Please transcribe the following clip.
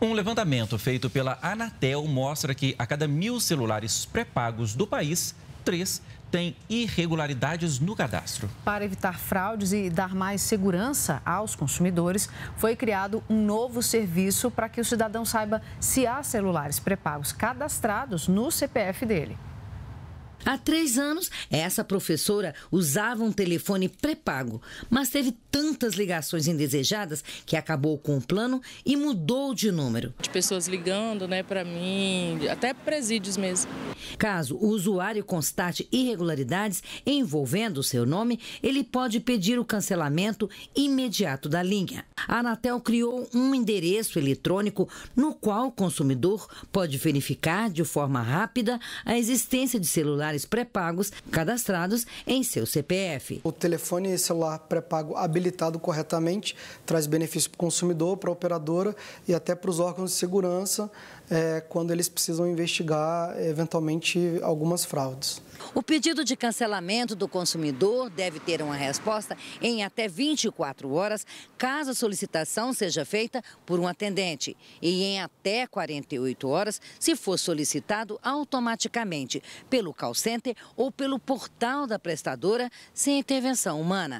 Um levantamento feito pela Anatel mostra que a cada mil celulares pré-pagos do país, três têm irregularidades no cadastro. Para evitar fraudes e dar mais segurança aos consumidores, foi criado um novo serviço para que o cidadão saiba se há celulares pré-pagos cadastrados no CPF dele. Há três anos, essa professora usava um telefone pré-pago, mas teve tantas ligações indesejadas que acabou com o plano e mudou de número. De pessoas ligando, né, para mim, até presídios mesmo. Caso o usuário constate irregularidades envolvendo o seu nome, ele pode pedir o cancelamento imediato da linha. A Anatel criou um endereço eletrônico no qual o consumidor pode verificar de forma rápida a existência de celulares pré-pagos cadastrados em seu CPF. O telefone celular pré-pago habilitado corretamente traz benefício para o consumidor, para a operadora e até para os órgãos de segurança é, quando eles precisam investigar eventualmente algumas fraudes. O pedido de cancelamento do consumidor deve ter uma resposta em até 24 horas, caso a solicitação seja feita por um atendente, e em até 48 horas, se for solicitado automaticamente pelo call center ou pelo portal da prestadora sem intervenção humana.